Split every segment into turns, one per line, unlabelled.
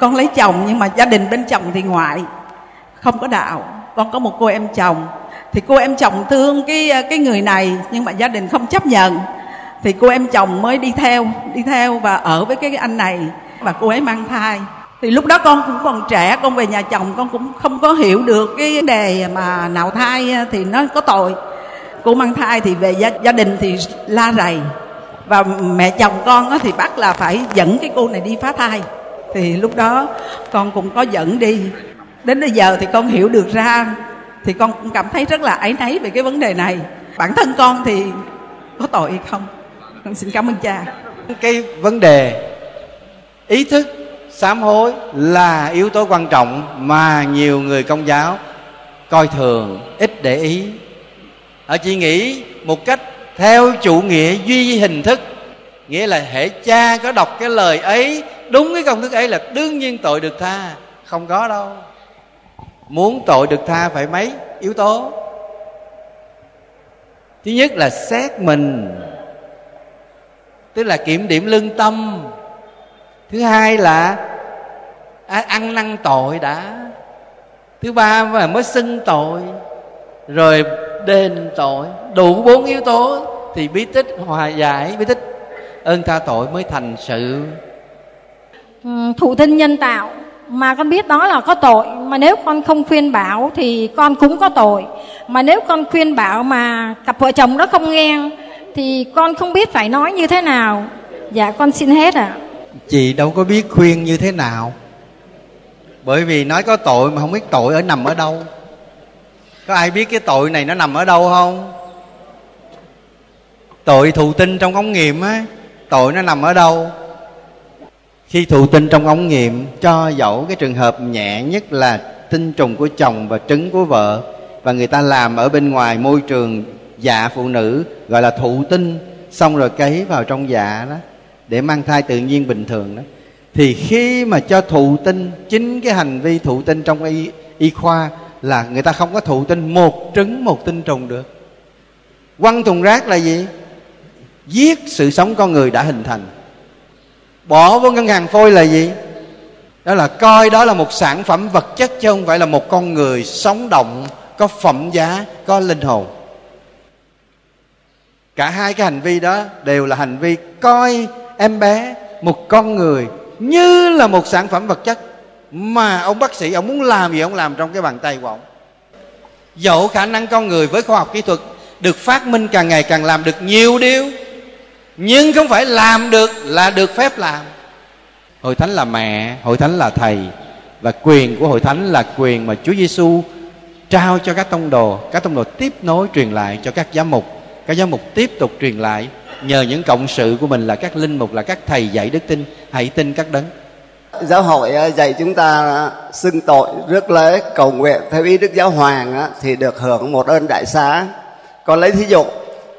con lấy chồng nhưng mà gia đình bên chồng thì ngoại. Không có đạo. Con có một cô em chồng. Thì cô em chồng thương cái cái người này nhưng mà gia đình không chấp nhận. Thì cô em chồng mới đi theo đi theo và ở với cái anh này và cô ấy mang thai. Thì lúc đó con cũng còn trẻ con về nhà chồng con cũng không có hiểu được cái vấn đề mà nào thai thì nó có tội. Cô mang thai thì về gia, gia đình thì la rầy. Và mẹ chồng con thì bắt là phải dẫn cái cô này đi phá thai thì lúc đó con cũng có dẫn đi. Đến bây giờ thì con hiểu được ra, thì con cũng cảm thấy rất là áy náy về cái vấn đề này. Bản thân con thì có tội hay không? Con xin cảm ơn cha.
Cái vấn đề ý thức, sám hối là yếu tố quan trọng mà nhiều người công giáo coi thường, ít để ý. Họ chỉ nghĩ một cách theo chủ nghĩa duy hình thức, nghĩa là hệ cha có đọc cái lời ấy đúng cái công thức ấy là đương nhiên tội được tha. Không có đâu. Muốn tội được tha phải mấy yếu tố? Thứ nhất là xét mình, tức là kiểm điểm lương tâm. Thứ hai là à, ăn năn tội đã. Thứ ba là mới xưng tội, rồi đền tội. Đủ bốn yếu tố thì bí tích hòa giải, bí tích ơn tha tội mới thành sự.
Ừ, thụ tinh nhân tạo. Mà con biết đó là có tội. Mà nếu con không khuyên bảo thì con cũng có tội. Mà nếu con khuyên bảo mà cặp vợ chồng đó không nghe, thì con không biết phải nói như thế nào. Dạ con xin hết ạ. À.
chị đâu có biết khuyên như thế nào. Bởi vì nói có tội mà không biết tội ở nằm ở đâu. Có ai biết cái tội này nó nằm ở đâu không? Tội thụ tinh trong ống nghiệm á, tội nó nằm ở đâu? Khi thụ tinh trong ống nghiệm cho dẫu cái trường hợp nhẹ nhất là tinh trùng của chồng và trứng của vợ và người ta làm ở bên ngoài môi trường dạ phụ nữ gọi là thụ tinh xong rồi cấy vào trong dạ đó để mang thai tự nhiên bình thường đó thì khi mà cho thụ tinh chính cái hành vi thụ tinh trong y, y khoa là người ta không có thụ tinh một trứng một tinh trùng được. Quăng thùng rác là gì? Giết sự sống con người đã hình thành bỏ vô ngân hàng phôi là gì? Đó là coi đó là một sản phẩm vật chất chứ không phải là một con người sống động, có phẩm giá, có linh hồn. Cả hai cái hành vi đó đều là hành vi coi em bé một con người như là một sản phẩm vật chất mà ông bác sĩ, ông muốn làm gì, ông làm trong cái bàn tay của ông. Dẫu khả năng con người với khoa học kỹ thuật được phát minh càng ngày càng làm được nhiều điều nhưng không phải làm được là được phép làm. Hội thánh là mẹ hội thánh là thầy và quyền của hội thánh là quyền mà Chúa Giêsu trao cho các tông đồ. Các tông đồ tiếp nối truyền lại cho các giám mục. Các giám mục tiếp tục truyền lại. Nhờ những cộng sự của mình là các linh mục là các thầy dạy đức tin. Hãy tin các đấng.
Giáo hội dạy chúng ta xưng tội rước lễ cầu nguyện theo ý đức giáo hoàng thì được hưởng một ơn đại xá. Còn lấy thí dụ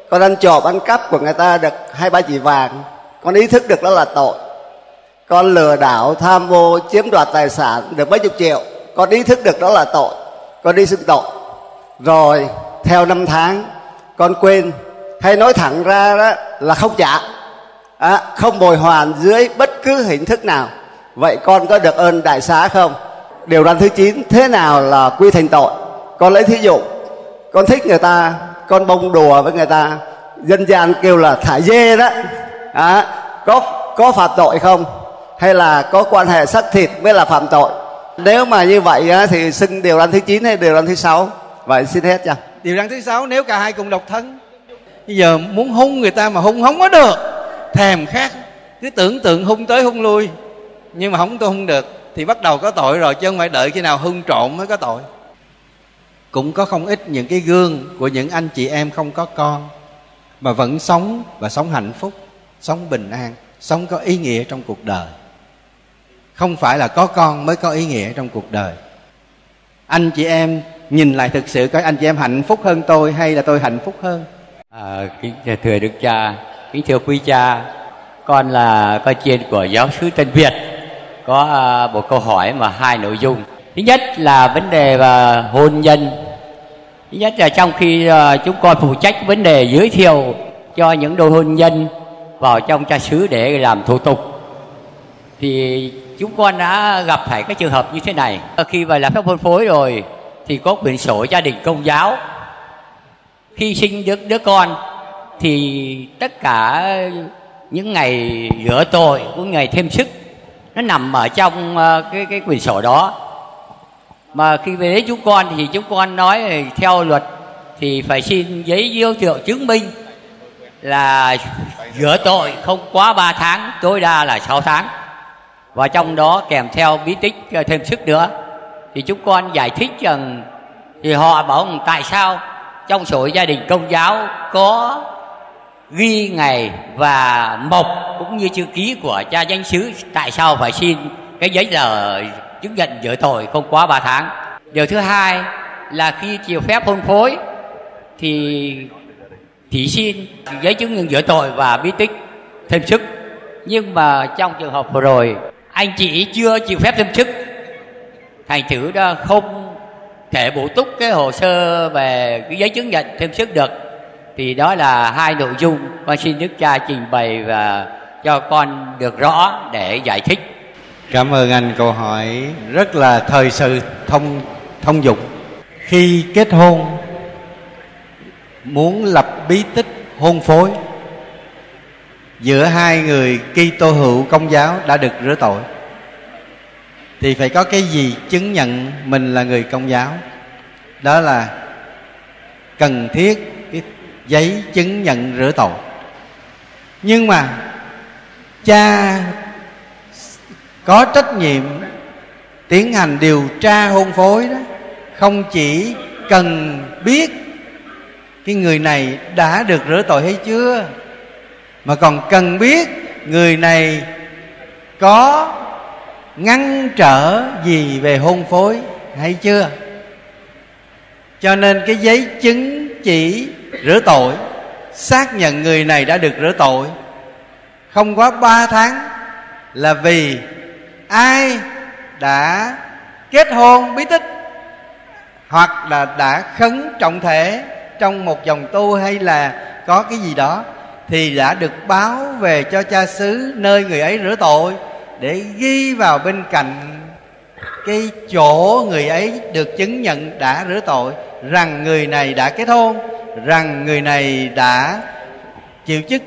con ăn trộm ăn cắp của người ta được hai ba chỉ vàng. Con ý thức được đó là tội. Con lừa đảo tham vô chiếm đoạt tài sản được mấy chục triệu. Con ý thức được đó là tội. Con đi xưng tội. Rồi theo năm tháng con quên hay nói thẳng ra đó là không trả. À, không bồi hoàn dưới bất cứ hình thức nào. Vậy con có được ơn đại xá không? Điều răn thứ 9 thế nào là quy thành tội? Con lấy thí dụ. Con thích người ta con bông đùa với người ta. Dân gian kêu là thả dê đó. À, có có phạm tội không? Hay là có quan hệ xác thịt mới là phạm tội? Nếu mà như vậy á, thì xưng điều răn thứ 9 hay điều răn thứ sáu? Vậy xin hết chưa
điều răn thứ sáu nếu cả hai cùng độc thân bây giờ muốn hung người ta mà hung không có được thèm khác cứ tưởng tượng hung tới hung lui nhưng mà không tôi hung được thì bắt đầu có tội rồi chứ không phải đợi khi nào hung trộn mới có tội cũng có không ít những cái gương của những anh chị em không có con mà vẫn sống và sống hạnh phúc sống bình an sống có ý nghĩa trong cuộc đời. Không phải là có con mới có ý nghĩa trong cuộc đời. Anh chị em nhìn lại thực sự coi anh chị em hạnh phúc hơn tôi hay là tôi hạnh phúc hơn?
À, kính thưa đức cha kính thưa quý cha. Con là con chiên của giáo sứ tân việt. Có à, một câu hỏi mà hai nội dung. Thứ nhất là vấn đề và hôn nhân nhất là trong khi ờ, chúng con phụ trách vấn đề giới thiệu cho những đôi hôn nhân vào trong cha xứ để làm thủ tục, thì chúng con đã gặp phải cái trường hợp như thế này. Ờ, khi mà làm phép phân phối rồi thì có quyển sổ gia đình công giáo. Khi sinh đứa đứa con thì tất cả những ngày rửa tội cũng ngày thêm sức, nó nằm ở trong ờ, cái cái quyển sổ đó mà khi về đến chúng con thì chúng con nói theo luật thì phải xin giấy giới thiệu chứng minh là rửa tội không quá 3 tháng, tối đa là 6 tháng. Và trong đó kèm theo bí tích ờ, thêm sức nữa. Thì chúng con giải thích rằng thì họ bảo rằng tại sao trong sổ gia đình công giáo có ghi ngày và mộc cũng như chữ ký của cha danh sứ tại sao phải xin cái giấy tờ chứng nhận rửa tội không quá 3 tháng. Điều thứ hai là khi chịu phép hôn phối, thì chỉ xin giấy chứng nhận rửa tội và bí tích thêm sức nhưng mà trong trường hợp vừa rồi, anh chị chưa chịu phép thêm sức thành thử đó không thể bổ túc cái hồ sơ về cái giấy chứng nhận thêm sức được. Thì đó là hai nội dung con xin đức cha trình bày và cho con được rõ để giải thích
cảm ơn anh. Câu hỏi rất là thời sự, thông thông dụng. Khi kết hôn, muốn lập bí tích hôn phối, giữa hai người Kitô hữu công giáo đã được rửa tội, thì phải có cái gì chứng nhận mình là người công giáo? Đó là cần thiết cái giấy chứng nhận rửa tội. Nhưng mà cha có trách nhiệm tiến hành điều tra hôn phối đó, không chỉ cần biết cái người này đã được rửa tội hay chưa, mà còn cần biết người này có ngăn trở gì về hôn phối hay chưa. Cho nên cái giấy chứng chỉ rửa tội, xác nhận người này đã được rửa tội, không quá ba tháng là vì ai đã kết hôn bí tích hoặc là đã khấn trọng thể trong một dòng tu hay là có cái gì đó thì đã được báo về cho cha xứ nơi người ấy rửa tội để ghi vào bên cạnh cái chỗ người ấy được chứng nhận đã rửa tội rằng người này đã kết hôn rằng người này đã chịu chức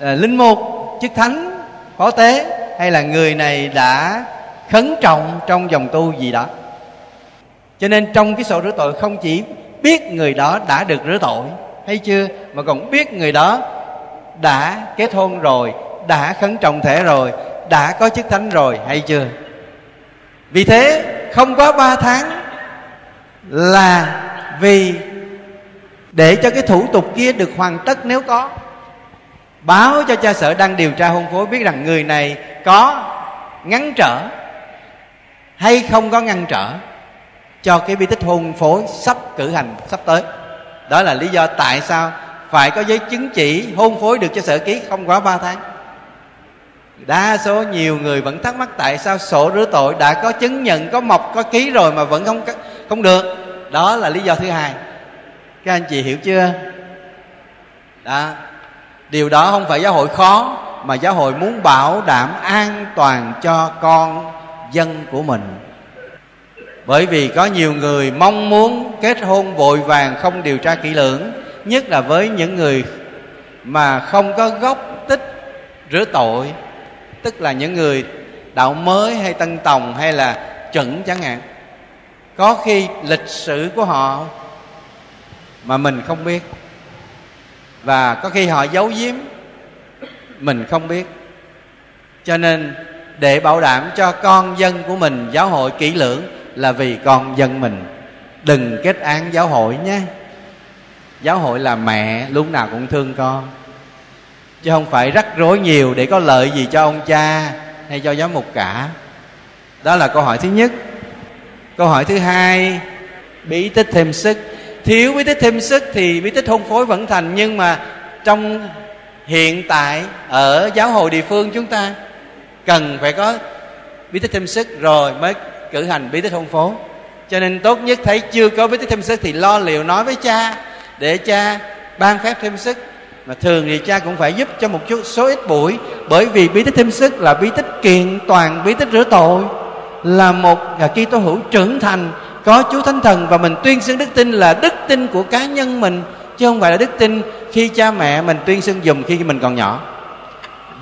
à, linh mục chức thánh phó tế hay là người này đã khấn trọng trong dòng tu gì đó. Cho nên trong cái sổ rửa tội không chỉ biết người đó đã được rửa tội, hay chưa, mà còn biết người đó đã kết hôn rồi, đã khấn trọng thể rồi, đã có chức thánh rồi, hay chưa? Vì thế, không quá ba tháng là vì để cho cái thủ tục kia được hoàn tất nếu có báo cho cha sở đang điều tra hôn phối biết rằng người này có ngăn trở hay không có ngăn trở cho cái bi tích hôn phối sắp cử hành, sắp tới. Đó là lý do tại sao phải có giấy chứng chỉ hôn phối được cho sở ký không quá 3 tháng. Đa số nhiều người vẫn thắc mắc tại sao sổ rửa tội đã có chứng nhận, có mộc có ký rồi mà vẫn không không được. Đó là lý do thứ hai. Các anh chị hiểu chưa? Đó điều đó không phải giáo hội khó, mà giáo hội muốn bảo đảm an toàn cho con dân của mình. Bởi vì có nhiều người mong muốn kết hôn vội vàng không điều tra kỹ lưỡng, nhất là với những người mà không có gốc tích rửa tội, tức là những người đạo mới hay tân tòng hay là chuẩn chẳng hạn. Có khi lịch sử của họ mà mình không biết và có khi họ giấu giếm, mình không biết. Cho nên, để bảo đảm cho con dân của mình giáo hội kỹ lưỡng là vì con dân mình. Đừng kết án giáo hội nhé. Giáo hội là mẹ, lúc nào cũng thương con. Chứ không phải rắc rối nhiều để có lợi gì cho ông cha hay cho giám mục cả. Đó là câu hỏi thứ nhất. Câu hỏi thứ hai, bí tích thêm sức thiếu bí tích thêm sức thì bí tích hôn phối vẫn thành, nhưng mà trong hiện tại, ở giáo hội địa phương chúng ta, cần phải có bí tích thêm sức rồi mới cử hành bí tích hôn phối. Cho nên tốt nhất thấy chưa có bí tích thêm sức thì lo liệu nói với cha, để cha ban phép thêm sức. Mà thường thì cha cũng phải giúp cho một chút số ít buổi, bởi vì bí tích thêm sức là bí tích kiện toàn, bí tích rửa tội, là một, là Kitô hữu trưởng thành có chúa thánh thần và mình tuyên xưng đức tin là đức tin của cá nhân mình, chứ không phải là đức tin khi cha mẹ mình tuyên xưng dùm khi mình còn nhỏ.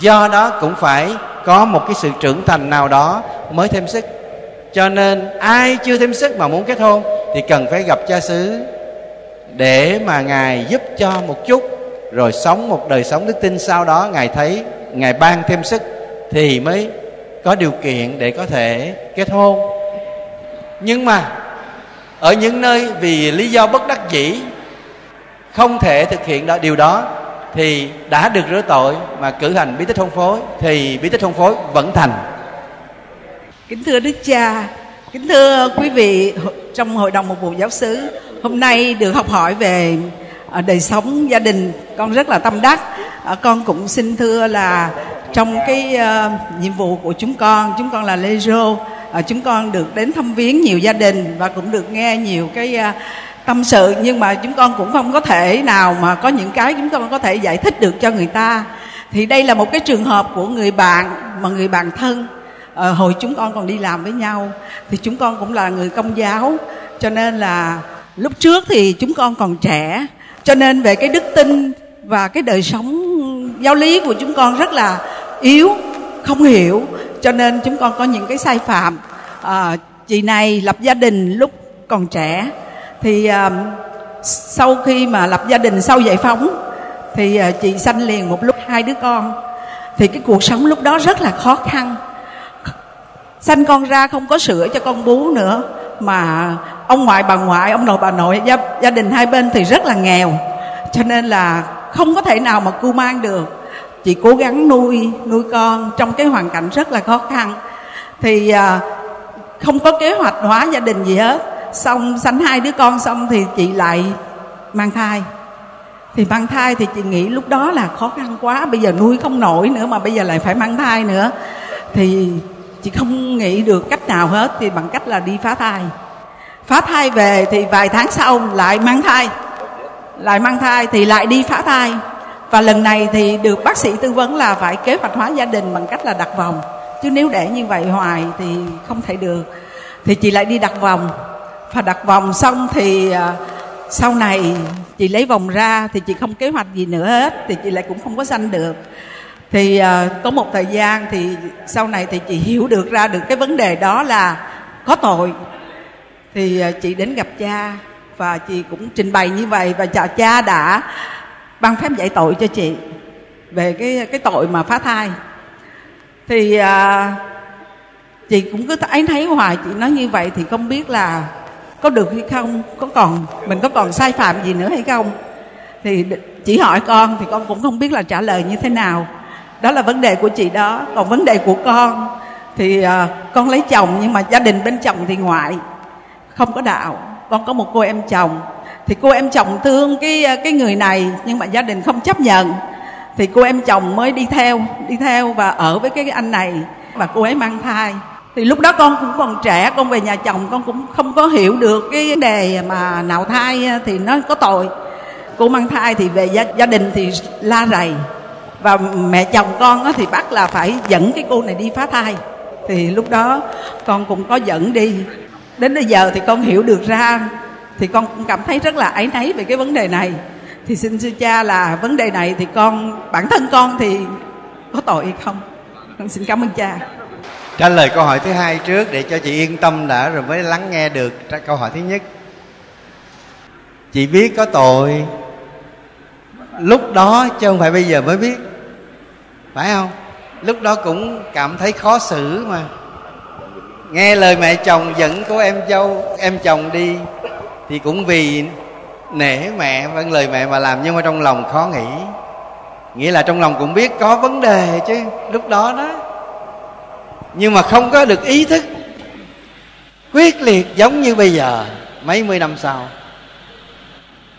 Do đó cũng phải có một cái sự trưởng thành nào đó mới thêm sức. Cho nên ai chưa thêm sức mà muốn kết hôn thì cần phải gặp cha xứ để mà ngài giúp cho một chút, rồi sống một đời sống đức tin. Sau đó ngài thấy, ngài ban thêm sức thì mới có điều kiện để có thể kết hôn. Nhưng mà ở những nơi vì lý do bất đắc dĩ không thể thực hiện đó điều đó thì đã được rửa tội mà cử hành bí tích hôn phối thì bí tích hôn phối vẫn thành.
Kính thưa đức cha kính thưa quý vị trong hội đồng một vụ giáo xứ hôm nay được học hỏi về à, đời sống gia đình con rất là tâm đắc. À, con cũng xin thưa là trong cái uh, nhiệm vụ của chúng con chúng con là lê rô Ờ, chúng con được đến thăm viếng nhiều gia đình và cũng được nghe nhiều cái uh, tâm sự. Nhưng mà chúng con cũng không có thể nào mà có những cái chúng con có thể giải thích được cho người ta. Thì đây là một cái trường hợp của người bạn mà người bạn thân. À, hồi chúng con còn đi làm với nhau thì chúng con cũng là người công giáo. Cho nên là lúc trước thì chúng con còn trẻ. Cho nên về cái đức tin và cái đời sống giáo lý của chúng con rất là yếu không hiểu cho nên chúng con có những cái sai phạm. À, chị này lập gia đình lúc còn trẻ. Thì à, sau khi mà lập gia đình sau giải phóng thì à, chị sanh liền một lúc hai đứa con. Thì cái cuộc sống lúc đó rất là khó khăn. Sanh con ra không có sữa cho con bú nữa. Mà ông ngoại bà ngoại ông nội bà nội gia, gia đình hai bên thì rất là nghèo. Cho nên là không có thể nào mà cưu mang được chị cố gắng nuôi nuôi con trong cái hoàn cảnh rất là khó khăn. Thì à, không có kế hoạch hóa gia đình gì hết. Xong sanh hai đứa con xong thì chị lại mang thai. Thì mang thai thì chị nghĩ lúc đó là khó khăn quá bây giờ nuôi không nổi nữa mà bây giờ lại phải mang thai nữa. Thì chị không nghĩ được cách nào hết thì bằng cách là đi phá thai. Phá thai về thì vài tháng sau lại mang thai. Lại mang thai thì lại đi phá thai và lần này thì được bác sĩ tư vấn là phải kế hoạch hóa gia đình bằng cách là đặt vòng. Chứ nếu để như vậy hoài thì không thể được. Thì chị lại đi đặt vòng. Và đặt vòng xong thì à, sau này chị lấy vòng ra thì chị không kế hoạch gì nữa hết, thì chị lại cũng không có sanh được. Thì à, có một thời gian thì sau này thì chị hiểu được ra được cái vấn đề đó là có tội. Thì à, chị đến gặp cha và chị cũng trình bày như vậy và cha đã ban phép giải tội cho chị về cái cái tội mà phá thai. Thì à, chị cũng cứ thấy thấy hoài chị nói như vậy thì không biết là có được hay không có còn mình có còn sai phạm gì nữa hay không. Thì chỉ hỏi con thì con cũng không biết là trả lời như thế nào. Đó là vấn đề của chị đó. Còn vấn đề của con thì à, con lấy chồng nhưng mà gia đình bên chồng thì ngoại không có đạo. Con có một cô em chồng thì cô em chồng thương cái cái người này nhưng mà gia đình không chấp nhận. Thì cô em chồng mới đi theo đi theo và ở với cái anh này và cô ấy mang thai. Thì lúc đó con cũng còn trẻ con về nhà chồng con cũng không có hiểu được cái vấn đề mà nạo thai thì nó có tội. Cô mang thai thì về gia, gia đình thì la rầy. Và mẹ chồng con thì bắt là phải dẫn cái cô này đi phá thai. Thì lúc đó con cũng có dẫn đi. Đến bây giờ thì con hiểu được ra thì con cũng cảm thấy rất là áy náy về cái vấn đề này. Thì xin sư cha là vấn đề này thì con, bản thân con thì có tội hay không? Con xin cảm ơn cha.
Trả lời câu hỏi thứ hai trước để cho chị yên tâm đã rồi mới lắng nghe được câu hỏi thứ nhất. Chị biết có tội. Lúc đó chứ không phải bây giờ mới biết. Phải không? Lúc đó cũng cảm thấy khó xử mà. Nghe lời mẹ chồng dẫn của em dâu, em chồng đi thì cũng vì nể mẹ vâng lời mẹ mà làm, nhưng mà trong lòng khó nghĩ. Nghĩa là trong lòng cũng biết có vấn đề chứ, lúc đó đó. Nhưng mà không có được ý thức quyết liệt giống như bây giờ, mấy mươi năm sau.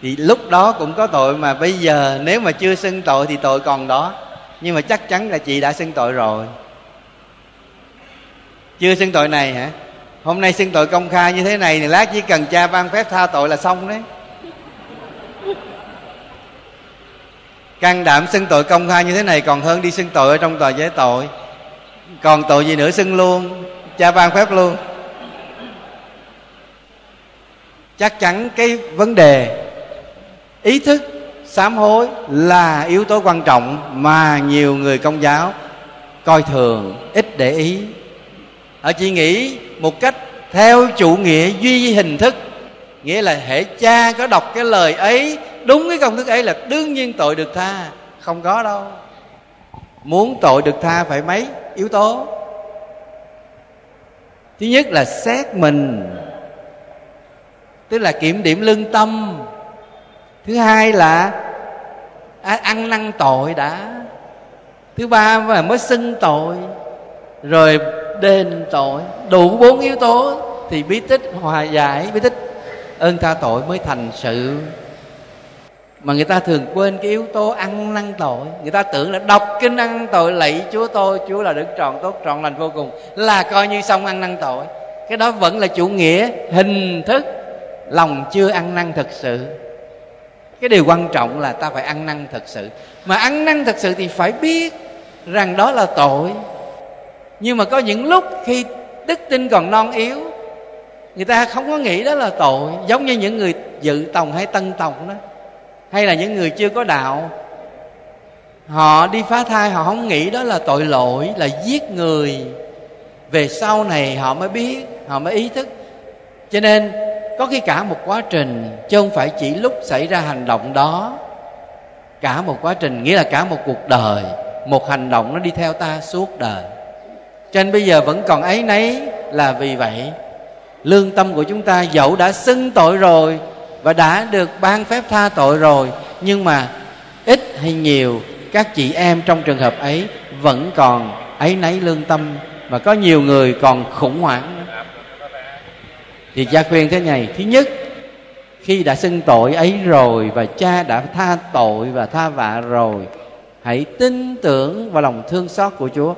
Thì lúc đó cũng có tội mà bây giờ nếu mà chưa xưng tội thì tội còn đó. Nhưng mà chắc chắn là chị đã xưng tội rồi. Chưa xưng tội này hả? Hôm nay xưng tội công khai như thế này thì lát chỉ cần cha ban phép tha tội là xong đấy. Can đảm xưng tội công khai như thế này còn hơn đi xưng tội ở trong tòa giấy tội. Còn tội gì nữa xưng luôn, cha ban phép luôn. Chắc chắn cái vấn đề ý thức, sám hối là yếu tố quan trọng mà nhiều người công giáo coi thường, ít để ý họ chỉ nghĩ một cách theo chủ nghĩa duy hình thức, nghĩa là hệ cha có đọc cái lời ấy, đúng cái công thức ấy là đương nhiên tội được tha. Không có đâu. Muốn tội được tha phải mấy yếu tố? Thứ nhất là xét mình, tức là kiểm điểm lương tâm. Thứ hai là à, ăn năn tội đã. Thứ ba là mới xưng tội. Rồi đền tội, đủ bốn yếu tố thì bí tích hòa giải bí tích. Ơn tha tội mới thành sự. Mà người ta thường quên cái yếu tố ăn năn tội. Người ta tưởng là đọc kinh ăn tội, lạy chúa tôi, chúa là đức tròn tốt, trọn lành vô cùng, là coi như xong ăn năn tội. Cái đó vẫn là chủ nghĩa, hình thức lòng chưa ăn năn thật sự. Cái điều quan trọng là ta phải ăn năn thật sự. Mà ăn năn thật sự thì phải biết rằng đó là tội nhưng mà có những lúc khi đức tin còn non yếu, người ta không có nghĩ đó là tội, giống như những người dự tòng hay tân tòng đó, hay là những người chưa có đạo. Họ đi phá thai, họ không nghĩ đó là tội lỗi, là giết người. Về sau này họ mới biết, họ mới ý thức. Cho nên, có khi cả một quá trình, chứ không phải chỉ lúc xảy ra hành động đó. Cả một quá trình, nghĩa là cả một cuộc đời, một hành động nó đi theo ta suốt đời cho nên bây giờ vẫn còn ấy nấy là vì vậy. Lương tâm của chúng ta, dẫu đã xưng tội rồi và đã được ban phép tha tội rồi, nhưng mà ít hay nhiều các chị em trong trường hợp ấy vẫn còn ấy nấy lương tâm và có nhiều người còn khủng hoảng. Thì cha khuyên thế này, thứ nhất, khi đã xưng tội ấy rồi và cha đã tha tội và tha vạ rồi, hãy tin tưởng vào lòng thương xót của chúa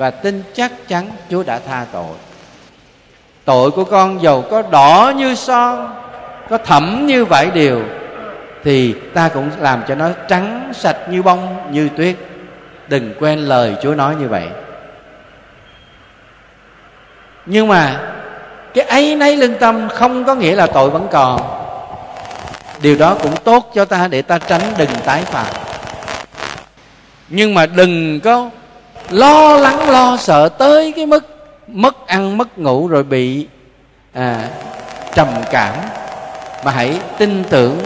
và tin chắc chắn chúa đã tha tội. Tội của con dầu có đỏ như son, có thẩm như vải điều, thì ta cũng làm cho nó trắng sạch như bông, như tuyết. Đừng quên lời chúa nói như vậy. Nhưng mà, cái ấy nấy lương tâm không có nghĩa là tội vẫn còn. Điều đó cũng tốt cho ta để ta tránh đừng tái phạm. Nhưng mà đừng có lo lắng lo sợ tới cái mức mất ăn mất ngủ rồi bị à, trầm cảm. Mà hãy tin tưởng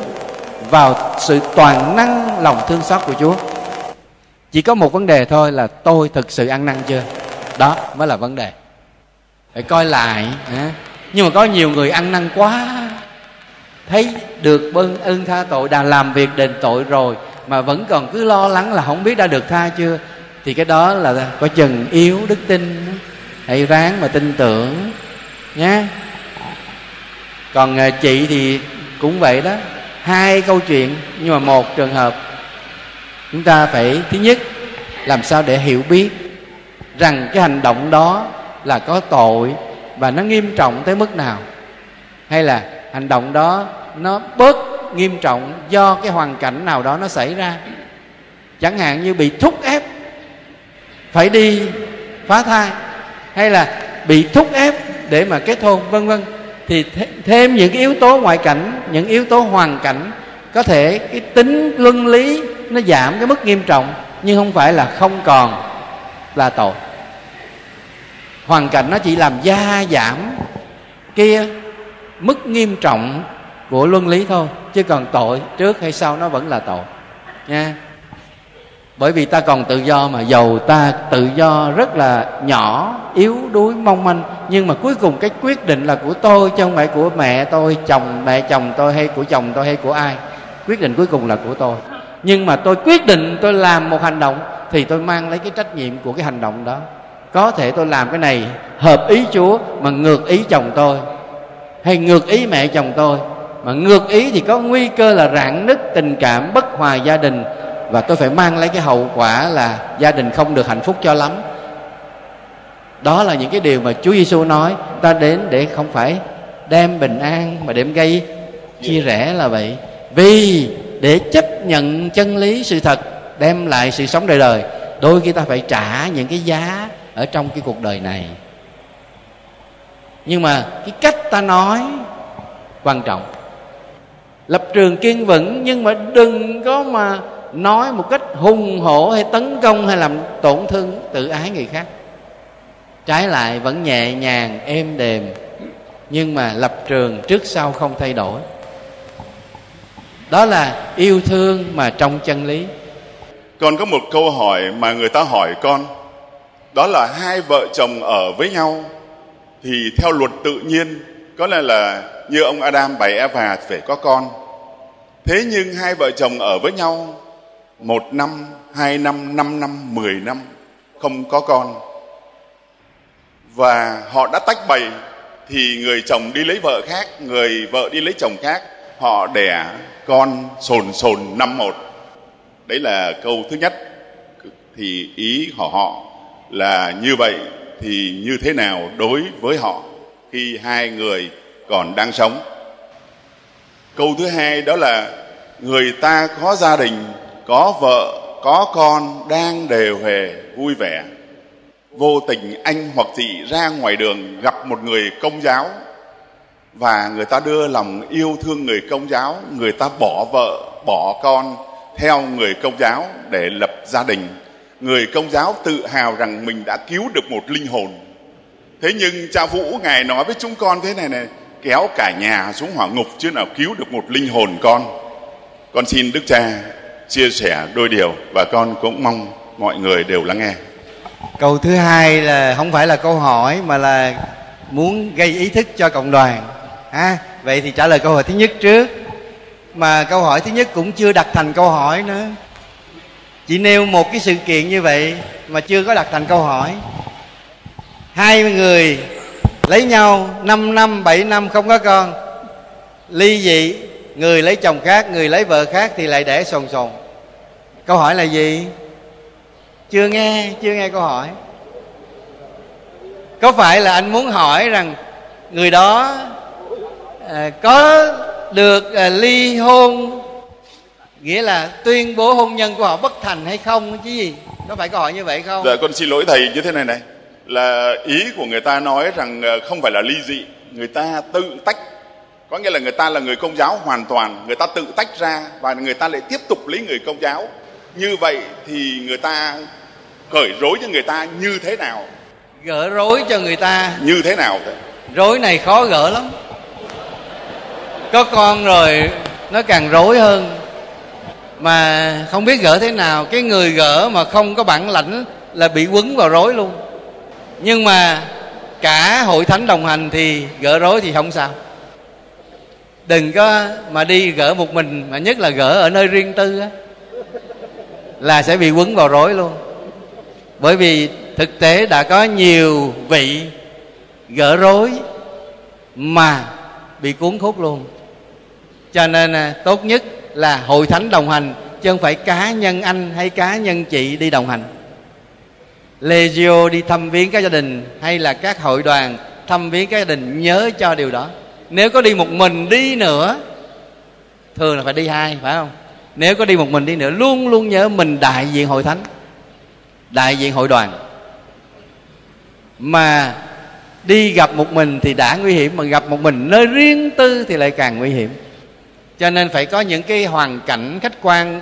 vào sự toàn năng lòng thương xót của Chúa. Chỉ có một vấn đề thôi là tôi thực sự ăn năn chưa? Đó mới là vấn đề. Phải coi lại à. nhưng mà có nhiều người ăn năn quá. Thấy được bơn ơn tha tội đã làm việc đền tội rồi mà vẫn còn cứ lo lắng là không biết đã được tha chưa? Thì cái đó là có chừng yếu đức tin hãy ráng mà tin tưởng nhé còn à, chị thì cũng vậy đó. Hai câu chuyện, nhưng mà một trường hợp, chúng ta phải, thứ nhất, làm sao để hiểu biết rằng cái hành động đó là có tội và nó nghiêm trọng tới mức nào. Hay là hành động đó nó bớt nghiêm trọng do cái hoàn cảnh nào đó nó xảy ra. Chẳng hạn như bị thúc ép phải đi phá thai hay là bị thúc ép để mà kết hôn, vân vân. Thì thêm những cái yếu tố ngoại cảnh, những yếu tố hoàn cảnh có thể cái tính luân lý nó giảm cái mức nghiêm trọng, nhưng không phải là không còn là tội. Hoàn cảnh nó chỉ làm gia giảm kia mức nghiêm trọng của luân lý thôi, chứ còn tội trước hay sau nó vẫn là tội nha bởi vì ta còn tự do mà dầu ta tự do rất là nhỏ, yếu đuối, mong manh. Nhưng mà cuối cùng cái quyết định là của tôi, chứ không phải của mẹ tôi, chồng, mẹ chồng tôi hay của chồng tôi hay của ai. Quyết định cuối cùng là của tôi. Nhưng mà tôi quyết định tôi làm một hành động, thì tôi mang lấy cái trách nhiệm của cái hành động đó. Có thể tôi làm cái này hợp ý chúa mà ngược ý chồng tôi, hay ngược ý mẹ chồng tôi. Mà ngược ý thì có nguy cơ là rạn nứt tình cảm bất hòa gia đình và tôi phải mang lấy cái hậu quả là gia đình không được hạnh phúc cho lắm. Đó là những cái điều mà Chúa Giêsu nói ta đến để không phải đem bình an mà đem gây chia rẽ là vậy. Vì để chấp nhận chân lý sự thật đem lại sự sống đời đời đôi khi ta phải trả những cái giá ở trong cái cuộc đời này. Nhưng mà cái cách ta nói quan trọng. Lập trường kiên vững nhưng mà đừng có mà nói một cách hùng hổ hay tấn công hay làm tổn thương tự ái người khác. Trái lại vẫn nhẹ nhàng, êm đềm, nhưng mà lập trường trước sau không thay đổi. Đó là yêu thương mà trong chân lý.
Con có một câu hỏi mà người ta hỏi con. Đó là hai vợ chồng ở với nhau thì theo luật tự nhiên, có lẽ là như ông Adam bày Eva phải có con. Thế nhưng hai vợ chồng ở với nhau một năm, hai năm năm năm, mười năm, không có con. Và họ đã tách bầy, thì người chồng đi lấy vợ khác, người vợ đi lấy chồng khác, họ đẻ con sồn sồn năm một. Đấy là câu thứ nhất. Thì ý họ họ là như vậy, thì như thế nào đối với họ khi hai người còn đang sống? Câu thứ hai đó là, người ta có gia đình có vợ, có con đang đều hề vui vẻ. Vô tình anh hoặc chị ra ngoài đường gặp một người công giáo. Và người ta đưa lòng yêu thương người công giáo, người ta bỏ vợ, bỏ con theo người công giáo để lập gia đình. Người công giáo tự hào rằng mình đã cứu được một linh hồn. Thế nhưng cha vũ ngài nói với chúng con thế này này, kéo cả nhà xuống hỏa ngục chứ nào cứu được một linh hồn con. Con xin đức cha chia sẻ đôi điều và con cũng mong mọi người đều lắng nghe.
Câu thứ hai là không phải là câu hỏi mà là muốn gây ý thức cho cộng đoàn. À, vậy thì trả lời câu hỏi thứ nhất trước. Mà câu hỏi thứ nhất cũng chưa đặt thành câu hỏi nữa. Chỉ nêu một cái sự kiện như vậy mà chưa có đặt thành câu hỏi. Hai người lấy nhau 5 năm 7 năm không có con. Ly dị người lấy chồng khác người lấy vợ khác thì lại đẻ sồn sồn. Câu hỏi là gì? Chưa nghe chưa nghe câu hỏi. Có phải là anh muốn hỏi rằng người đó à, có được à, ly hôn nghĩa là tuyên bố hôn nhân của họ bất thành hay không? Chứ gì? Có phải câu hỏi như vậy không?
Dạ con xin lỗi thầy như thế này này. Là ý của người ta nói rằng à, không phải là ly dị. Người ta tự tách có nghĩa là người ta là người công giáo hoàn toàn người ta tự tách ra và người ta lại tiếp tục lấy người công giáo. Như vậy thì người ta cởi rối cho người ta như thế nào?
Gỡ rối cho người ta.
Như thế nào
rối này khó gỡ lắm. Có con rồi nó càng rối hơn. Mà không biết gỡ thế nào. Cái người gỡ mà không có bản lãnh là bị quấn vào rối luôn. Nhưng mà cả hội thánh đồng hành thì gỡ rối thì không sao đừng có mà đi gỡ một mình, mà nhất là gỡ ở nơi riêng tư á, là sẽ bị quấn vào rối luôn. Bởi vì thực tế đã có nhiều vị gỡ rối mà bị cuốn hút luôn. Cho nên à, tốt nhất là hội thánh đồng hành, chứ không phải cá nhân anh hay cá nhân chị đi đồng hành. Legio đi thăm viếng các gia đình hay là các hội đoàn thăm viếng các gia đình, nhớ cho điều đó nếu có đi một mình đi nữa, thường là phải đi hai, phải không? Nếu có đi một mình đi nữa, luôn luôn nhớ mình đại diện hội thánh, đại diện hội đoàn. Mà đi gặp một mình thì đã nguy hiểm, mà gặp một mình nơi riêng tư thì lại càng nguy hiểm. Cho nên phải có những cái hoàn cảnh khách quan,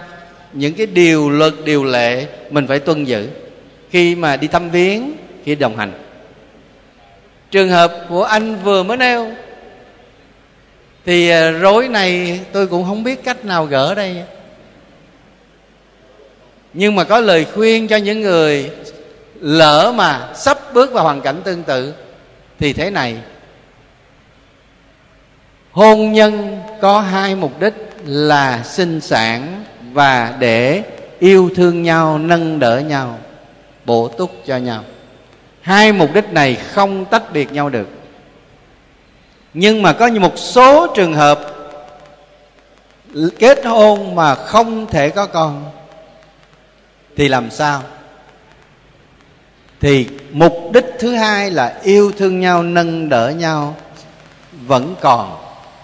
những cái điều luật, điều lệ mình phải tuân giữ khi mà đi thăm viếng, khi đồng hành. Trường hợp của anh vừa mới nêu thì ờ, rối này tôi cũng không biết cách nào gỡ đây. Nhưng mà có lời khuyên cho những người lỡ mà sắp bước vào hoàn cảnh tương tự thì thế này. Hôn nhân có hai mục đích là sinh sản và để yêu thương nhau, nâng đỡ nhau, bổ túc cho nhau. Hai mục đích này không tách biệt nhau được nhưng mà có một số trường hợp kết hôn mà không thể có con, thì làm sao? Thì mục đích thứ hai là yêu thương nhau, nâng đỡ nhau, vẫn còn,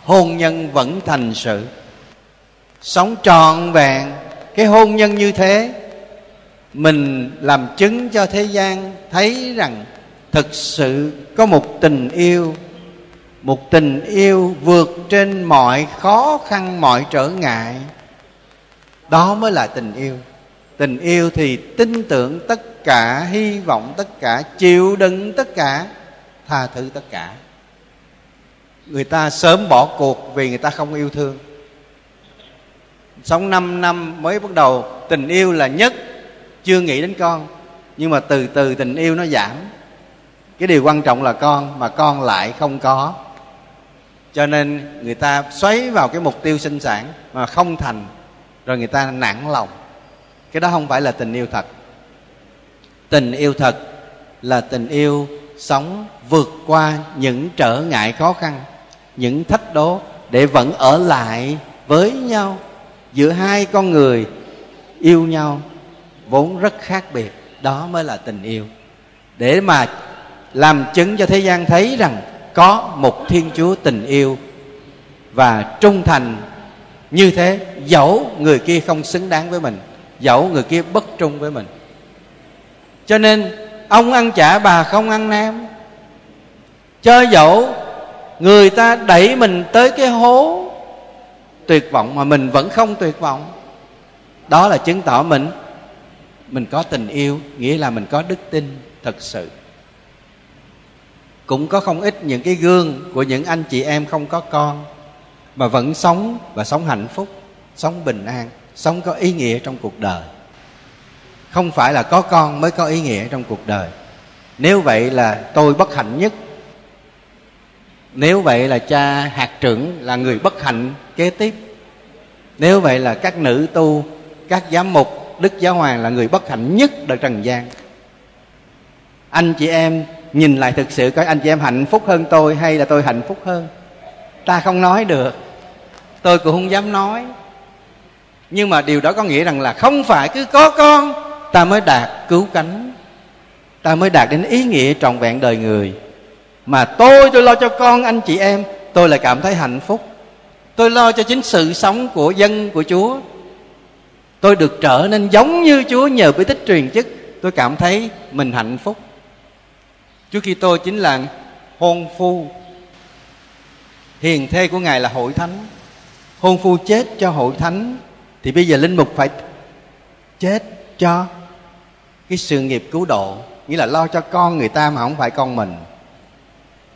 hôn nhân vẫn thành sự. Sống trọn vẹn, cái hôn nhân như thế, mình làm chứng cho thế gian thấy rằng thực sự có một tình yêu một tình yêu vượt trên mọi khó khăn, mọi trở ngại. Đó mới là tình yêu. Tình yêu thì tin tưởng tất cả, hy vọng tất cả, chịu đựng tất cả, tha thứ tất cả. Người ta sớm bỏ cuộc vì người ta không yêu thương. Sống 5 năm mới bắt đầu, tình yêu là nhất. Chưa nghĩ đến con, nhưng mà từ từ tình yêu nó giảm. Cái điều quan trọng là con, mà con lại không có cho nên người ta xoáy vào cái mục tiêu sinh sản mà không thành, rồi người ta nản lòng. Cái đó không phải là tình yêu thật. Tình yêu thật là tình yêu sống vượt qua những trở ngại khó khăn, những thách đố để vẫn ở lại với nhau. Giữa hai con người yêu nhau vốn rất khác biệt, đó mới là tình yêu. Để mà làm chứng cho thế gian thấy rằng có một thiên chúa tình yêu và trung thành như thế, dẫu người kia không xứng đáng với mình, dẫu người kia bất trung với mình. Cho nên, ông ăn chả bà không ăn nam. Cho dẫu người ta đẩy mình tới cái hố tuyệt vọng mà mình vẫn không tuyệt vọng, đó là chứng tỏ mình mình có tình yêu, nghĩa là mình có đức tin thật sự cũng có không ít những cái gương của những anh chị em không có con, mà vẫn sống và sống hạnh phúc, sống bình an, sống có ý nghĩa trong cuộc đời. Không phải là có con mới có ý nghĩa trong cuộc đời. Nếu vậy là tôi bất hạnh nhất. Nếu vậy là cha hạt trưởng là người bất hạnh kế tiếp. Nếu vậy là các nữ tu, các giám mục, đức giáo hoàng là người bất hạnh nhất đời trần gian. Anh chị em nhìn lại thực sự coi anh chị em hạnh phúc hơn tôi hay là tôi hạnh phúc hơn? Ta không nói được. Tôi cũng không dám nói. Nhưng mà điều đó có nghĩa rằng là không phải cứ có con, ta mới đạt cứu cánh. Ta mới đạt đến ý nghĩa trọn vẹn đời người. Mà tôi tôi lo cho con anh chị em, tôi lại cảm thấy hạnh phúc. Tôi lo cho chính sự sống của dân, của chúa. Tôi được trở nên giống như chúa nhờ bí tích truyền chức. Tôi cảm thấy mình hạnh phúc chúa kitô chính là hôn phu. Hiền thê của ngài là hội thánh. Hôn phu chết cho hội thánh. Thì bây giờ linh mục phải chết cho cái sự nghiệp cứu độ. Nghĩa là lo cho con người ta mà không phải con mình.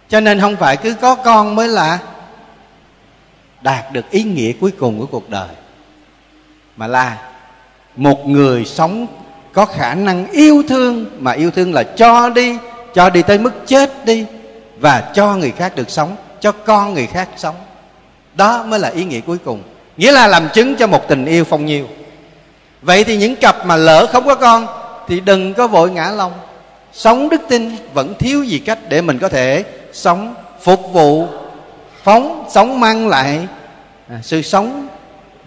Cho nên không phải cứ có con mới là đạt được ý nghĩa cuối cùng của cuộc đời. Mà là một người sống có khả năng yêu thương. Mà yêu thương là cho đi cho đi tới mức chết đi và cho người khác được sống, cho con người khác sống. Đó mới là ý nghĩa cuối cùng. Nghĩa là làm chứng cho một tình yêu phong nhiêu. Vậy thì những cặp mà lỡ không có con thì đừng có vội ngã lòng. Sống đức tin vẫn thiếu gì cách để mình có thể sống, phục vụ, phóng sống mang lại à, sự sống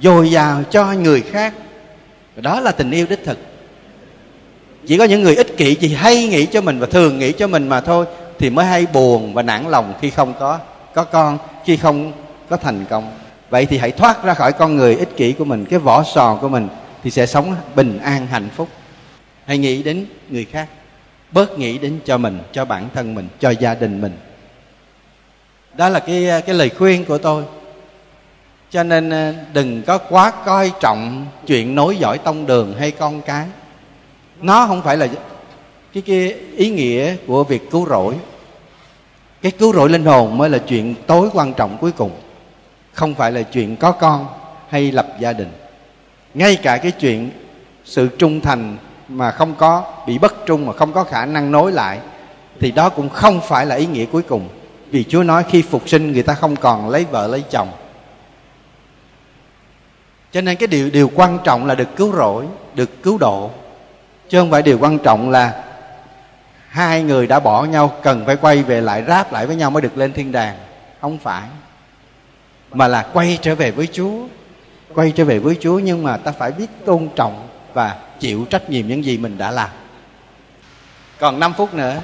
dồi dào cho người khác. Đó là tình yêu đích thực chỉ có những người ích kỷ chỉ hay nghĩ cho mình và thường nghĩ cho mình mà thôi thì mới hay buồn và nản lòng khi không có có con, khi không có thành công. Vậy thì hãy thoát ra khỏi con người ích kỷ của mình, cái vỏ sò của mình thì sẽ sống bình an, hạnh phúc. Hãy nghĩ đến người khác, bớt nghĩ đến cho mình, cho bản thân mình, cho gia đình mình. Đó là cái cái lời khuyên của tôi. Cho nên ờ, đừng có quá coi trọng chuyện nối dõi tông đường hay con cái nó không phải là cái, cái ý nghĩa của việc cứu rỗi. Cái cứu rỗi linh hồn mới là chuyện tối quan trọng cuối cùng. Không phải là chuyện có con hay lập gia đình. Ngay cả cái chuyện sự trung thành mà không có bị bất trung mà không có khả năng nối lại thì đó cũng không phải là ý nghĩa cuối cùng. Vì chúa nói khi phục sinh người ta không còn lấy vợ lấy chồng. Cho nên cái điều điều quan trọng là được cứu rỗi được cứu độ chứ không phải điều quan trọng là hai người đã bỏ nhau cần phải quay về lại ráp lại với nhau mới được lên thiên đàng. Không phải. Mà là quay trở về với chúa. Quay trở về với chúa nhưng mà ta phải biết tôn trọng và chịu trách nhiệm những gì mình đã làm. Còn 5 phút nữa.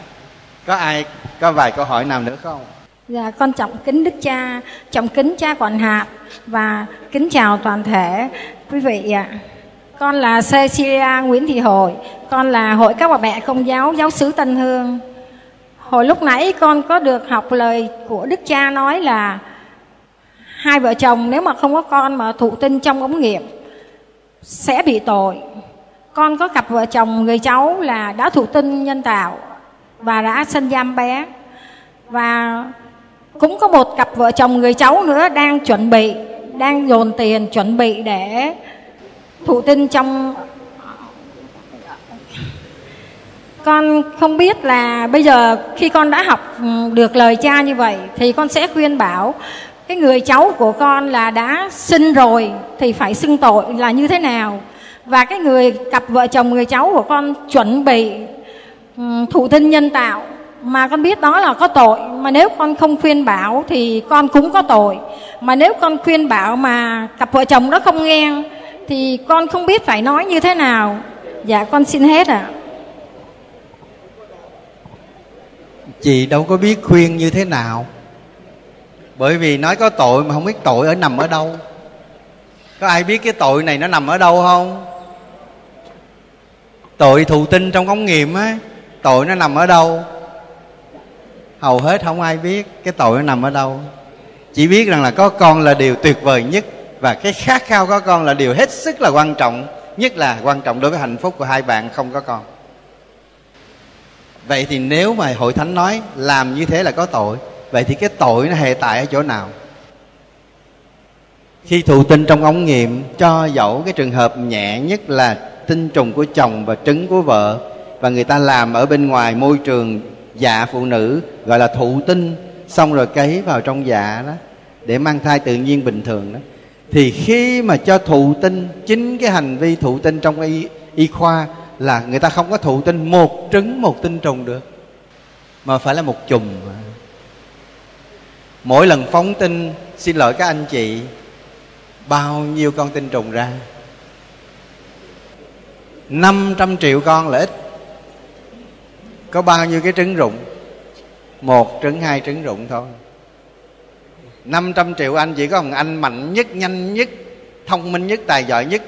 Có ai có vài câu hỏi nào nữa không?
Dạ, con trọng kính Đức Cha, trọng kính Cha Quản hạt và kính chào toàn thể quý vị ạ. Con là Cecilia Nguyễn Thị Hội, con là Hội các bà mẹ công giáo giáo xứ Tân Hương. Hồi lúc nãy con có được học lời của Đức Cha nói là hai vợ chồng nếu mà không có con mà thụ tinh trong ống nghiệm sẽ bị tội. Con có cặp vợ chồng người cháu là đã thụ tinh nhân tạo và đã sinh giam bé và cũng có một cặp vợ chồng người cháu nữa đang chuẩn bị đang dồn tiền chuẩn bị để thụ tinh trong con không biết là bây giờ khi con đã học ừ, được lời cha như vậy, thì con sẽ khuyên bảo, cái người cháu của con là đã sinh rồi, thì phải xưng tội là như thế nào? Và cái người cặp vợ chồng người cháu của con chuẩn bị ừ, thụ tinh nhân tạo. Mà con biết đó là có tội, mà nếu con không khuyên bảo thì con cũng có tội. Mà nếu con khuyên bảo mà cặp vợ chồng đó không nghe thì con không biết phải nói như thế nào. Dạ con xin hết ạ. À.
chị đâu có biết khuyên như thế nào. Bởi vì nói có tội mà không biết tội ở nằm ở đâu. Có ai biết cái tội này nó nằm ở đâu không? Tội thụ tinh trong ống nghiệm á, tội nó nằm ở đâu? Hầu hết không ai biết cái tội nó nằm ở đâu. Chỉ biết rằng là có con là điều tuyệt vời nhất và cái khát khao có con là điều hết sức là quan trọng, nhất là quan trọng đối với hạnh phúc của hai bạn không có con. Vậy thì nếu mà hội thánh nói làm như thế là có tội, vậy thì cái tội nó hệ tại ở chỗ nào? Khi thụ tinh trong ống nghiệm, cho dẫu cái trường hợp nhẹ nhất là tinh trùng của chồng và trứng của vợ, và người ta làm ở bên ngoài môi trường dạ phụ nữ, gọi là thụ tinh, xong rồi cấy vào trong dạ đó, để mang thai tự nhiên bình thường đó thì khi mà cho thụ tinh chính cái hành vi thụ tinh trong y, y khoa là người ta không có thụ tinh một trứng một tinh trùng được mà phải là một chùm. Mỗi lần phóng tinh xin lỗi các anh chị bao nhiêu con tinh trùng ra? 500 triệu con là ít. Có bao nhiêu cái trứng rụng? Một trứng hai trứng rụng thôi. 500 triệu anh chỉ có một anh mạnh nhất, nhanh nhất, thông minh nhất, tài giỏi nhất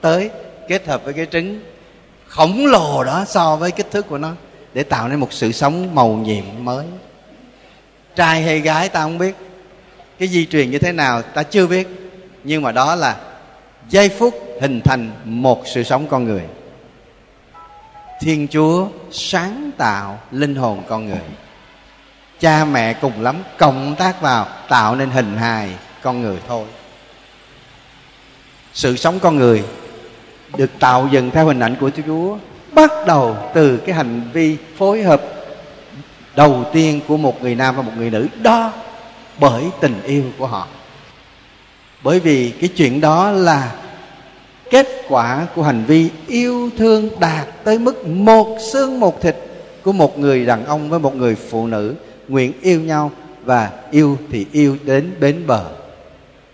tới kết hợp với cái trứng khổng lồ đó so với kích thước của nó để tạo nên một sự sống màu nhiệm mới. Trai hay gái ta không biết cái di truyền như thế nào, ta chưa biết. Nhưng mà đó là giây phút hình thành một sự sống con người. Thiên chúa sáng tạo linh hồn con người cha mẹ cùng lắm, cộng tác vào, tạo nên hình hài con người thôi. Sự sống con người được tạo dần theo hình ảnh của Chúa, bắt đầu từ cái hành vi phối hợp đầu tiên của một người nam và một người nữ. Đó, bởi tình yêu của họ. Bởi vì cái chuyện đó là kết quả của hành vi yêu thương đạt tới mức một xương một thịt của một người đàn ông với một người phụ nữ nguyện yêu nhau và yêu thì yêu đến bến bờ.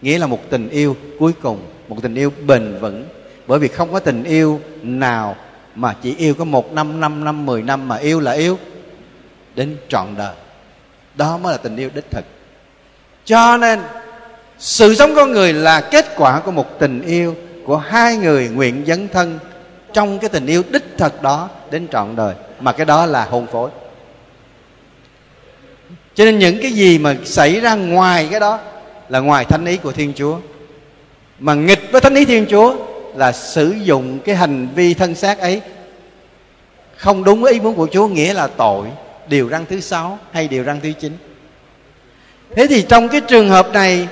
Nghĩa là một tình yêu cuối cùng, một tình yêu bền vững. Bởi vì không có tình yêu nào mà chỉ yêu có một năm năm năm, mười năm mà yêu là yêu. Đến trọn đời. Đó mới là tình yêu đích thực. Cho nên, sự sống con người là kết quả của một tình yêu của hai người nguyện dấn thân trong cái tình yêu đích thực đó đến trọn đời. Mà cái đó là hôn phối cho nên những cái gì mà xảy ra ngoài cái đó là ngoài thánh ý của thiên chúa. Mà nghịch với thánh ý thiên chúa là sử dụng cái hành vi thân xác ấy. Không đúng với ý muốn của chúa nghĩa là tội, điều răng thứ sáu hay điều răng thứ chín. Thế thì trong cái trường hợp này,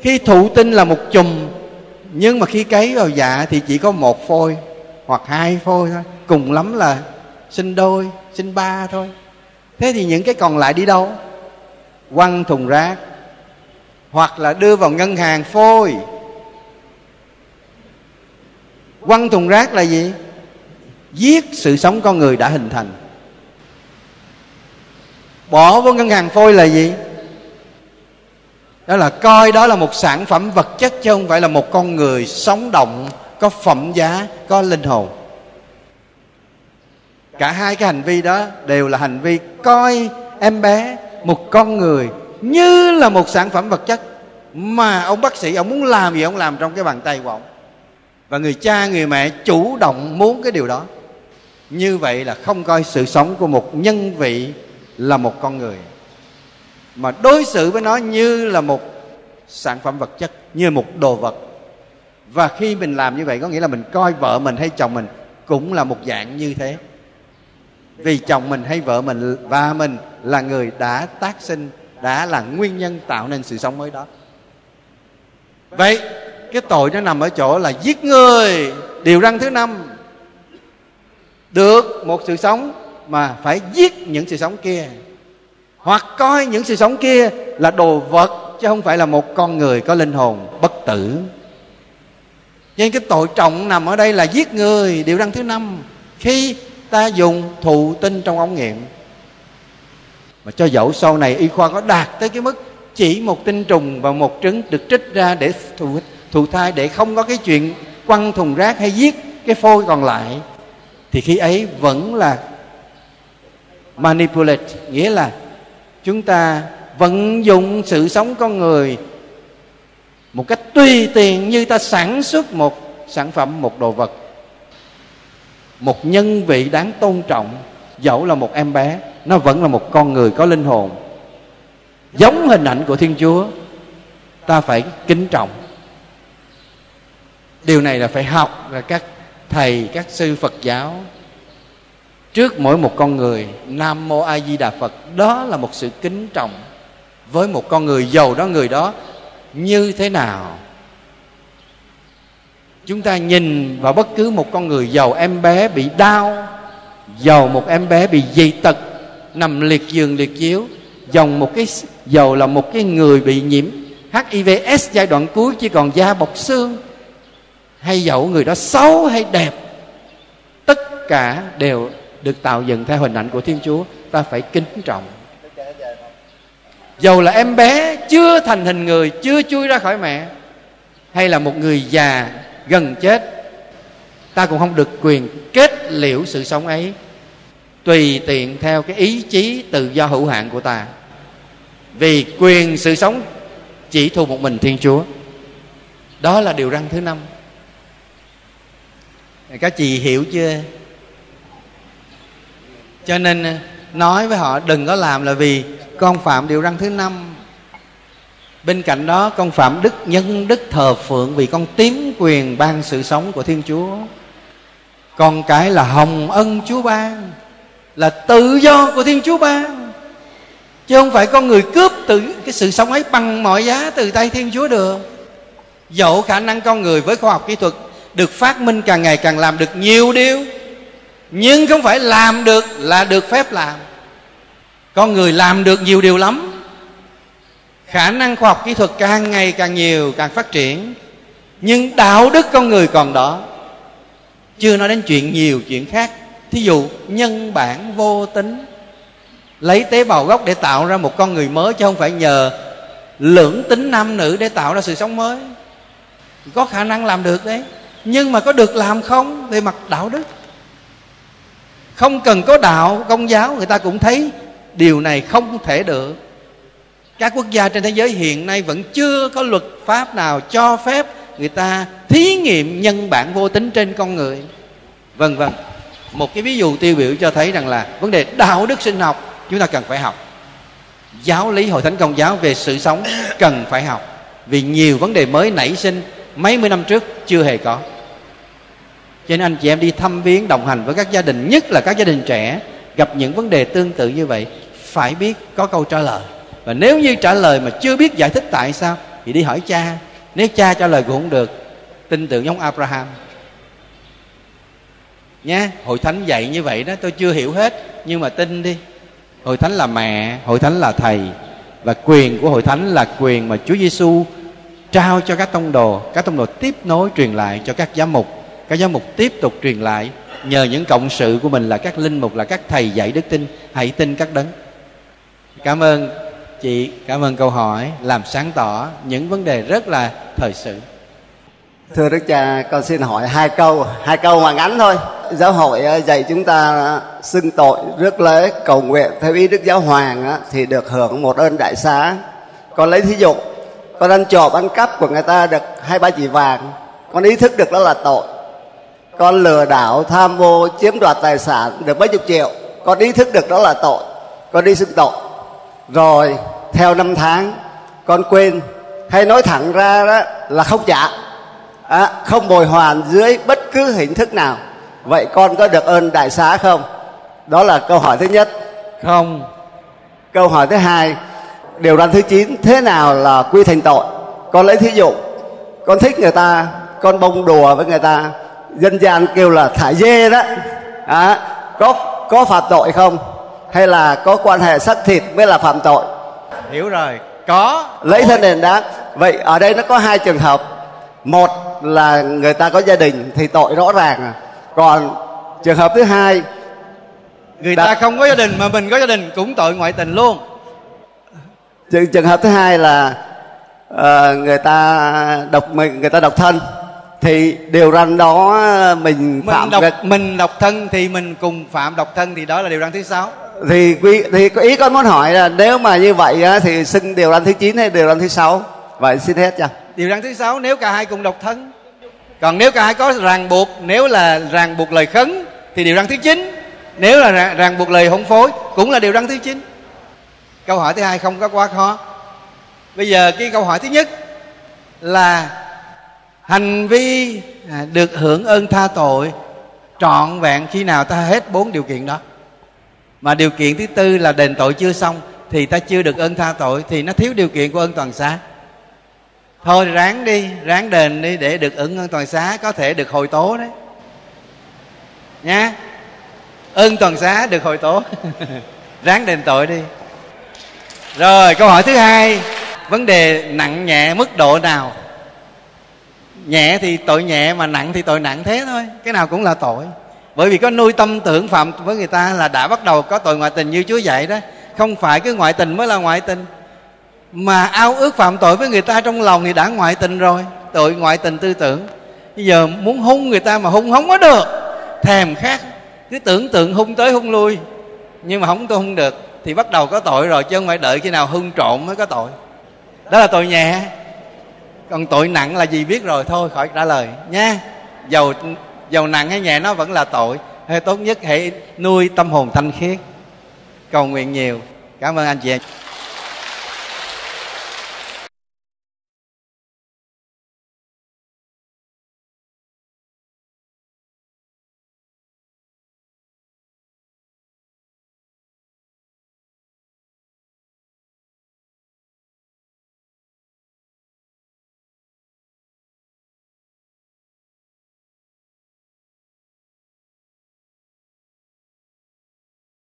khi thụ tinh là một chùm, nhưng mà khi cấy vào dạ thì chỉ có một phôi hoặc hai phôi thôi, cùng lắm là sinh đôi, sinh ba thôi. Thế thì những cái còn lại đi đâu? Quăng thùng rác, hoặc là đưa vào ngân hàng phôi. Quăng thùng rác là gì? Giết sự sống con người đã hình thành. Bỏ vô ngân hàng phôi là gì? Đó là coi đó là một sản phẩm vật chất chứ không phải là một con người sống động, có phẩm giá, có linh hồn. Cả hai cái hành vi đó đều là hành vi coi em bé một con người như là một sản phẩm vật chất mà ông bác sĩ ông muốn làm gì ông làm trong cái bàn tay của ông. Và người cha, người mẹ chủ động muốn cái điều đó. Như vậy là không coi sự sống của một nhân vị là một con người, mà đối xử với nó như là một sản phẩm vật chất, như một đồ vật. Và khi mình làm như vậy, có nghĩa là mình coi vợ mình hay chồng mình cũng là một dạng như thế vì chồng mình hay vợ mình và mình là người đã tác sinh, đã là nguyên nhân tạo nên sự sống mới đó. Vậy, cái tội nó nằm ở chỗ là giết người, điều răn thứ năm. Được một sự sống mà phải giết những sự sống kia. Hoặc coi những sự sống kia là đồ vật chứ không phải là một con người có linh hồn bất tử. Nên cái tội trọng nằm ở đây là giết người, điều răn thứ năm. Khi ta dùng thụ tinh trong ống nghiệm. Mà cho dẫu sau này y khoa có đạt tới cái mức chỉ một tinh trùng và một trứng được trích ra để thụ, thụ thai để không có cái chuyện quăng thùng rác hay giết cái phôi còn lại thì khi ấy vẫn là manipulate nghĩa là chúng ta vận dụng sự sống con người một cách tùy tiện như ta sản xuất một sản phẩm một đồ vật một nhân vị đáng tôn trọng, dẫu là một em bé, nó vẫn là một con người có linh hồn. Giống hình ảnh của thiên chúa, ta phải kính trọng. Điều này là phải học là các thầy, các sư phật giáo. Trước mỗi một con người, nam mô a di đà phật, đó là một sự kính trọng với một con người, giàu đó người đó, như thế nào? Chúng ta nhìn vào bất cứ một con người giàu em bé bị đau, giàu một em bé bị dị tật, nằm liệt giường liệt chiếu dòng một cái, giàu là một cái người bị nhiễm HIVS giai đoạn cuối chỉ còn da bọc xương, hay dẫu người đó xấu hay đẹp, tất cả đều được tạo dựng theo hình ảnh của Thiên Chúa. Ta phải kính trọng. Dầu là em bé chưa thành hình người, chưa chui ra khỏi mẹ, hay là một người già gần chết. Ta cũng không được quyền kết liễu sự sống ấy, tùy tiện theo cái ý chí tự do hữu hạn của ta. Vì quyền sự sống chỉ thuộc một mình thiên chúa. Đó là điều răn thứ năm. Các chị hiểu chưa? Cho nên ờ, nói với họ đừng có làm là vì con phạm điều răn thứ năm bên cạnh đó, con phạm đức nhân đức thờ phượng vì con tím quyền ban sự sống của thiên chúa. Con cái là hồng ân chúa ban, là tự do của thiên chúa ban. Chứ không phải con người cướp từ cái sự sống ấy bằng mọi giá từ tay thiên chúa được. Dẫu khả năng con người với khoa học kỹ thuật được phát minh càng ngày càng làm được nhiều điều, nhưng không phải làm được là được phép làm. Con người làm được nhiều điều lắm khả năng khoa học kỹ thuật càng ngày càng nhiều, càng phát triển. Nhưng đạo đức con người còn đó. Chưa nói đến chuyện nhiều chuyện khác. Thí dụ, nhân bản vô tính. Lấy tế bào gốc để tạo ra một con người mới, chứ không phải nhờ lưỡng tính nam nữ để tạo ra sự sống mới. Có khả năng làm được đấy. Nhưng mà có được làm không? Về mặt đạo đức. Không cần có đạo, công giáo, người ta cũng thấy điều này không thể được các quốc gia trên thế giới hiện nay vẫn chưa có luật pháp nào cho phép người ta thí nghiệm nhân bản vô tính trên con người. Vân vân một cái ví dụ tiêu biểu cho thấy rằng là vấn đề đạo đức sinh học chúng ta cần phải học. Giáo lý hội thánh công giáo về sự sống cần phải học. Vì nhiều vấn đề mới nảy sinh mấy mươi năm trước chưa hề có. Cho nên anh chị em đi thăm viếng, đồng hành với các gia đình, nhất là các gia đình trẻ, gặp những vấn đề tương tự như vậy, phải biết có câu trả lời và nếu như trả lời mà chưa biết giải thích tại sao, thì đi hỏi cha. Nếu cha trả lời cũng không được, tin tưởng giống abraham. Nha hội thánh dạy như vậy đó, tôi chưa hiểu hết, nhưng mà tin đi. Hội thánh là mẹ, hội thánh là thầy, và quyền của hội thánh là quyền mà Chúa Giêsu trao cho các tông đồ. Các tông đồ tiếp nối truyền lại cho các giám mục. Các giám mục tiếp tục truyền lại. Nhờ những cộng sự của mình là các linh mục, là các thầy dạy đức tin. Hãy tin các đấng. Cảm ơn chị. Cảm ơn câu hỏi. Làm sáng tỏ những vấn đề rất là thời sự.
Thưa đức cha, con xin hỏi hai câu hai câu mà ngắn thôi. Giáo hội ờ, dạy chúng ta xưng tội, rước lễ, cầu nguyện theo ý đức giáo hoàng thì được hưởng một ơn đại xá. Con lấy thí dụ, con ăn trộm, ăn cắp của người ta được hai ba chỉ vàng. Con ý thức được đó là tội. Con lừa đảo, tham vô chiếm đoạt tài sản được mấy chục triệu. Con ý thức được đó là tội. Con đi xưng tội rồi theo năm tháng con quên. Hay nói thẳng ra đó là không trả. À, không bồi hoàn dưới bất cứ hình thức nào. Vậy con có được ơn đại xá không? Đó là câu hỏi thứ nhất.
Không.
Câu hỏi thứ hai điều răn thứ chín thế nào là quy thành tội? Con lấy thí dụ con thích người ta con bông đùa với người ta. Dân gian kêu là thả dê đó. À, có có phạm tội không hay là có quan hệ xác thịt mới là phạm tội?
Hiểu rồi. Có.
Lấy thân đền đáp vậy ở đây nó có hai trường hợp. Một là người ta có gia đình thì tội rõ ràng. Còn trường hợp thứ hai
người
Đã-
ta không có gia đình mà mình có gia đình cũng tội ngoại tình luôn.
Trường, trường hợp thứ hai là ờ, người ta độc mình người ta độc thân thì điều răn đó mình
mình
phạm
độc mình độc thân thì mình cùng phạm độc thân thì đó là điều răn thứ sáu
thì quy thì có ý con muốn hỏi là nếu mà như vậy á, thì xưng điều răn thứ 9 hay điều răn thứ sáu? Vậy xin hết cho
điều răn thứ sáu nếu cả hai cùng độc thân. Còn nếu cả hai có ràng buộc nếu là ràng buộc lời khấn thì điều răn thứ chín. Nếu là ràng, ràng buộc lời hôn phối cũng là điều răn thứ chín. Câu hỏi thứ hai không có quá khó. Bây giờ cái câu hỏi thứ nhất là hành vi à, được hưởng ơn tha tội trọn vẹn khi nào ta hết bốn điều kiện đó? Mà điều kiện thứ tư là đền tội chưa xong, thì ta chưa được ơn tha tội, thì nó thiếu điều kiện của ơn toàn xá. Thôi, ráng đi, ráng đền đi để được ứng ơn toàn xá, có thể được hồi tố đấy. Nha ơn toàn xá được hồi tố. Ráng đền tội đi. Rồi, câu hỏi thứ hai. Vấn đề nặng nhẹ mức độ nào? Nhẹ thì tội nhẹ mà nặng thì tội nặng thế thôi. Cái nào cũng là tội bởi vì có nuôi tâm tưởng phạm với người ta là đã bắt đầu có tội ngoại tình như chúa dạy đó. Không phải cái ngoại tình mới là ngoại tình. Mà ao ước phạm tội với người ta trong lòng thì đã ngoại tình rồi. Tội ngoại tình tư tưởng. Bây giờ muốn hung người ta mà hung không có được. Thèm khát. Cứ tưởng tượng hung tới hung lui. Nhưng mà không tôi hung được thì bắt đầu có tội rồi, chứ không phải đợi khi nào hung trộm mới có tội. Đó là tội nhẹ. Còn tội nặng là gì biết rồi. Thôi khỏi trả lời nha dầu dầu nặng hay nhẹ, nó vẫn là tội. Hay tốt nhất hãy nuôi tâm hồn thanh khiết. Cầu nguyện nhiều. Cảm ơn anh chị em.